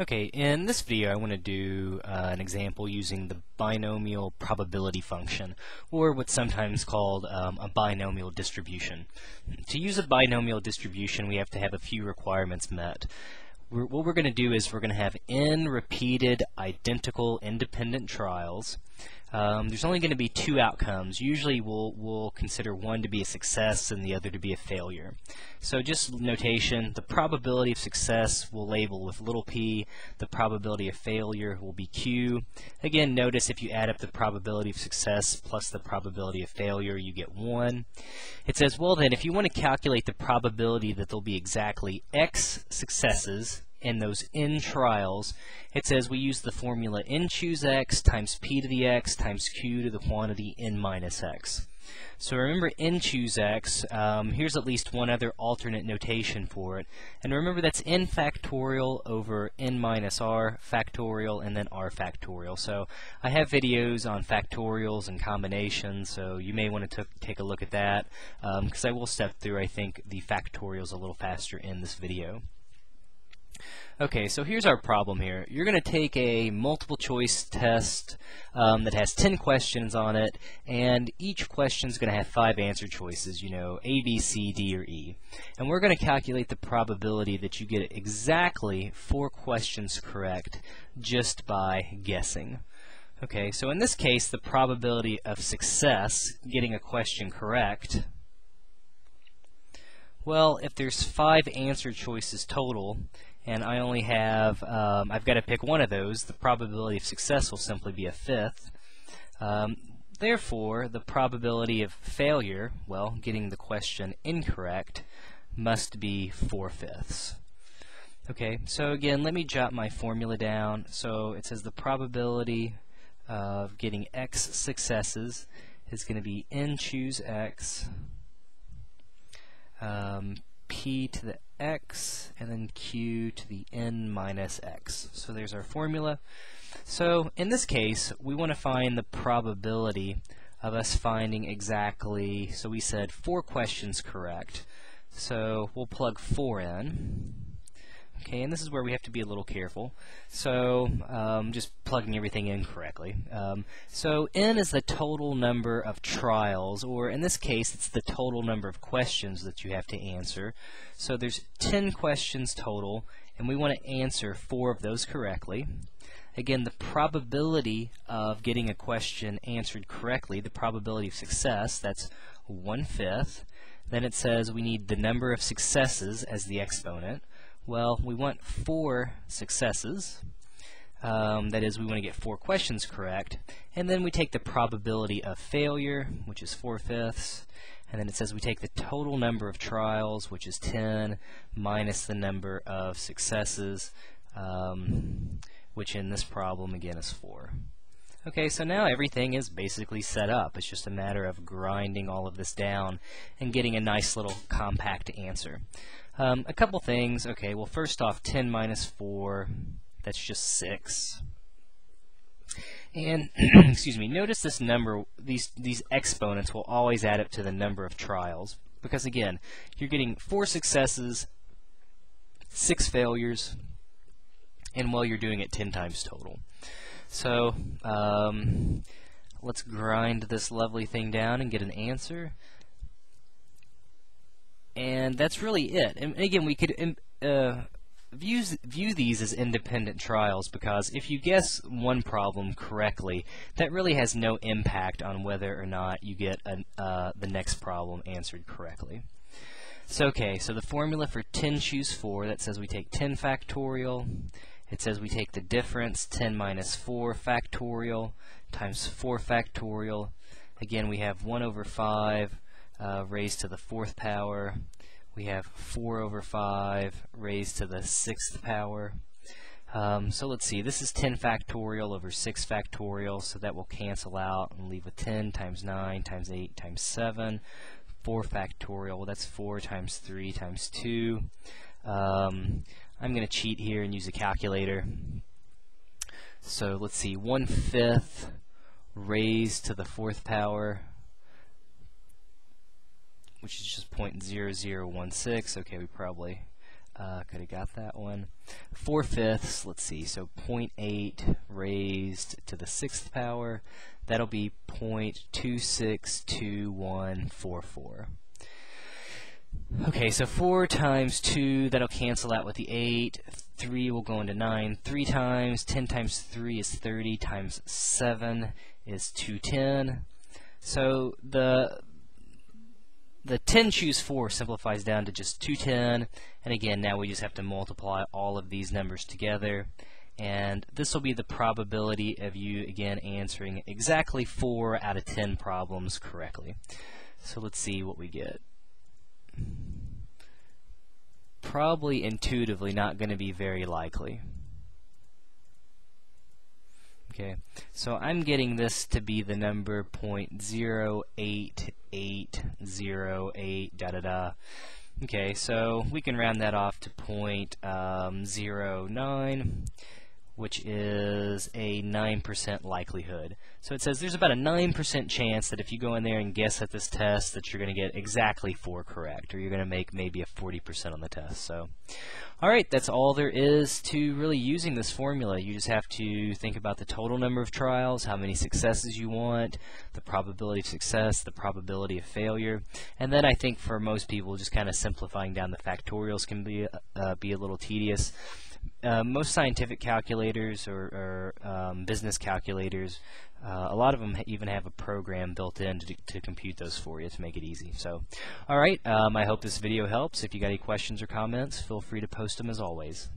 Okay, in this video I want to do uh, an example using the binomial probability function, or what's sometimes called um, a binomial distribution. To use a binomial distribution we have to have a few requirements met. We're, what we're going to do is we're going to have n repeated identical independent trials. Um, there's only going to be two outcomes. Usually we'll, we'll consider one to be a success and the other to be a failure. So just notation, the probability of success we'll label with little p, the probability of failure will be q. Again, notice if you add up the probability of success plus the probability of failure, you get 1. It says, well then, if you want to calculate the probability that there'll be exactly x successes in those n trials, it says we use the formula n choose x times p to the x times q to the quantity n minus x. So remember n choose x, um, here's at least one other alternate notation for it. And remember that's n factorial over n minus r factorial and then r factorial. So I have videos on factorials and combinations, so you may want to take a look at that, because um, I will step through, I think, the factorials a little faster in this video. Okay, so here's our problem here. You're going to take a multiple choice test um, that has 10 questions on it, and each question is going to have five answer choices, you know, A, B, C, D, or E. And we're going to calculate the probability that you get exactly four questions correct just by guessing. Okay, so in this case, the probability of success, getting a question correct, well, if there's five answer choices total, and I only have, um, I've got to pick one of those, the probability of success will simply be a fifth. Um, therefore, the probability of failure, well, getting the question incorrect, must be four-fifths. Okay, so again, let me jot my formula down. So it says the probability of getting x successes is going to be n choose x um, p to the x and then q to the n minus x. So there's our formula. So in this case, we want to find the probability of us finding exactly, so we said four questions correct. So we'll plug 4 in. Okay, and this is where we have to be a little careful. So, um, just plugging everything in correctly. Um, so, n is the total number of trials, or in this case, it's the total number of questions that you have to answer. So, there's 10 questions total, and we want to answer four of those correctly. Again, the probability of getting a question answered correctly, the probability of success, that's one-fifth. Then it says we need the number of successes as the exponent. Well, we want four successes. Um, that is, we want to get four questions correct. And then we take the probability of failure, which is four-fifths. And then it says we take the total number of trials, which is 10, minus the number of successes, um, which in this problem, again, is 4. Okay, so now everything is basically set up. It's just a matter of grinding all of this down and getting a nice little compact answer. Um, a couple things. Okay, well, first off, 10 minus 4, that's just 6. And, excuse me, notice this number, these, these exponents will always add up to the number of trials. Because, again, you're getting 4 successes, 6 failures, and well, you're doing it 10 times total. So, um, let's grind this lovely thing down and get an answer and that's really it. And again, we could um, uh, view view these as independent trials because if you guess one problem correctly, that really has no impact on whether or not you get an, uh, the next problem answered correctly. So okay, so the formula for 10 choose 4, that says we take 10 factorial, it says we take the difference, 10 minus 4 factorial, times 4 factorial. Again, we have 1 over 5 uh, raised to the fourth power. We have 4 over 5 raised to the sixth power. Um, so let's see, this is 10 factorial over 6 factorial, so that will cancel out and leave with 10 times 9 times 8 times 7. 4 factorial, well that's 4 times 3 times 2. Um, I'm going to cheat here and use a calculator. So let's see, 1 fifth raised to the fourth power which is just 0.0016. Okay, we probably uh, could have got that one. 4 fifths, let's see, so 0.8 raised to the sixth power. That'll be 0.262144. Okay, so 4 times 2, that'll cancel out with the 8. 3 will go into 9. 3 times, 10 times 3 is 30, times 7 is 210. So the the 10 choose 4 simplifies down to just 210 and again now we just have to multiply all of these numbers together and this will be the probability of you again answering exactly 4 out of 10 problems correctly so let's see what we get probably intuitively not going to be very likely Okay, so I'm getting this to be the number 0.08808 da da da. Okay, so we can round that off to point, um, 0.09 which is a 9% likelihood. So it says there's about a 9% chance that if you go in there and guess at this test that you're going to get exactly 4 correct, or you're going to make maybe a 40% on the test. So, alright, that's all there is to really using this formula. You just have to think about the total number of trials, how many successes you want, the probability of success, the probability of failure, and then I think for most people just kind of simplifying down the factorials can be, uh, be a little tedious. Uh, most scientific calculators or, or um, business calculators, uh, a lot of them even have a program built in to, to compute those for you to make it easy. So, all right, um, I hope this video helps. If you got any questions or comments, feel free to post them as always.